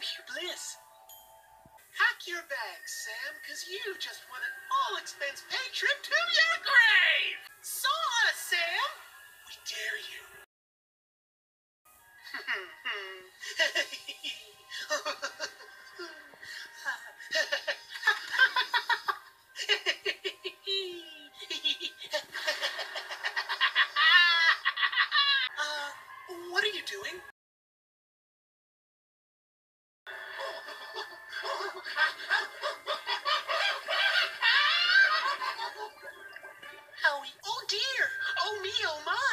computer bliss. Pack your bags, Sam, because you just won an all-expense-paid trip to your grave! Saw us, Sam! We dare you. uh, what are you doing? dear! Oh me, oh my!